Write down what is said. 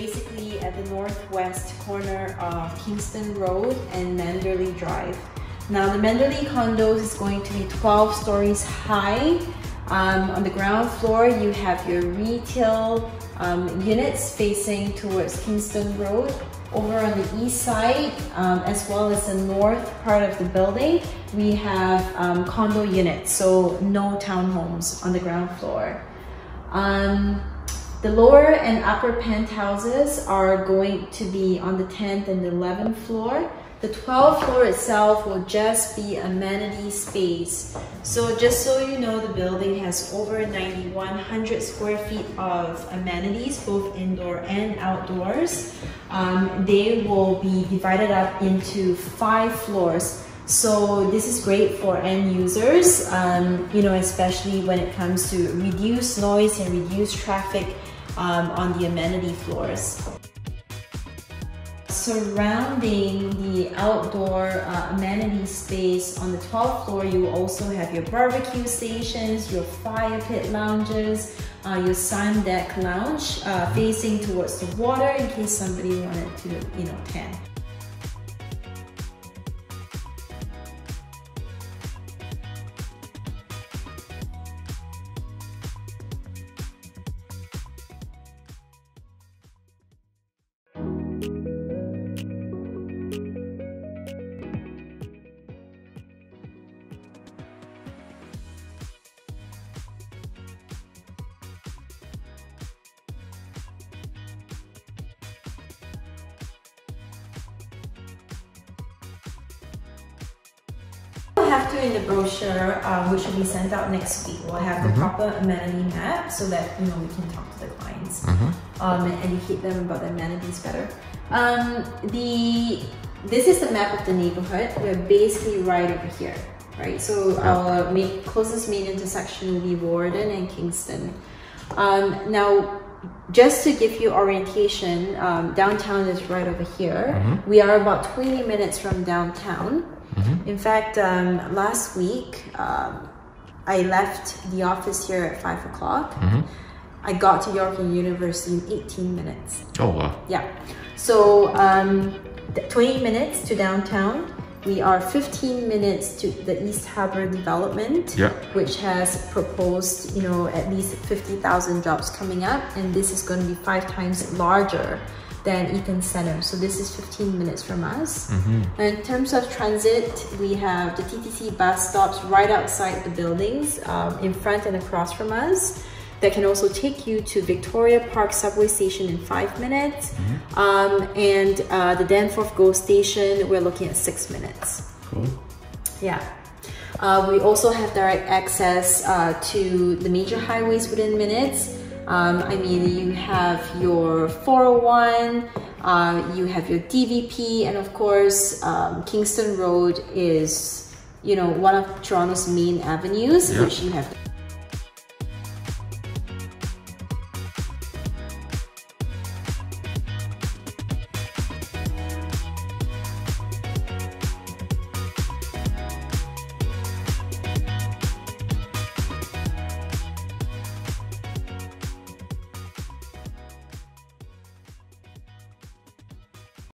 basically at the northwest corner of Kingston Road and Manderley Drive. Now the Manderley condos is going to be 12 stories high. Um, on the ground floor, you have your retail um, units facing towards Kingston Road. Over on the east side, um, as well as the north part of the building, we have um, condo units, so no townhomes on the ground floor. The lower and upper penthouses are going to be on the 10th and 11th floor. The 12th floor itself will just be amenity space. So just so you know, the building has over 9,100 square feet of amenities, both indoor and outdoors. Um, they will be divided up into five floors. So this is great for end users, um, you know, especially when it comes to reduce noise and reduce traffic um, on the amenity floors. Surrounding the outdoor uh, amenity space on the 12th floor, you also have your barbecue stations, your fire pit lounges, uh, your sun deck lounge uh, facing towards the water in case somebody wanted to, you know, tan. Have to in the brochure, uh, which will be sent out next week. We'll have the Mhm. proper amenity map so that you know we can talk to the clients Mhm. um, and educate them about the amenities better. Um, the this is the map of the neighborhood. We're basically right over here, right? So Yeah. our closest main intersection will be Warden and Kingston. Um, now, just to give you orientation, um, downtown is right over here. Mhm. We are about 20 minutes from downtown. Mhm. In fact, um, last week, um, I left the office here at 5 o'clock. Mhm. I got to York University in 18 minutes. Oh wow. Yeah. So um, 20 minutes to downtown. We are 15 minutes to the East Harbor development, Yeah. which has proposed, you know, at least 50,000 jobs coming up, and this is going to be five times larger than Eaton Center. So this is 15 minutes from us. Mhm. In terms of transit, we have the TTC bus stops right outside the buildings, um, in front and across from us. That can also take you to Victoria Park subway station in five minutes. Um, and uh, the Danforth GO station, we're looking at six minutes. Cool. Yeah. Uh, we also have direct access uh, to the major highways within minutes. Um, I mean, you have your 401, uh, you have your DVP, and of course, um, Kingston Road is, you know, one of Toronto's main avenues, which you have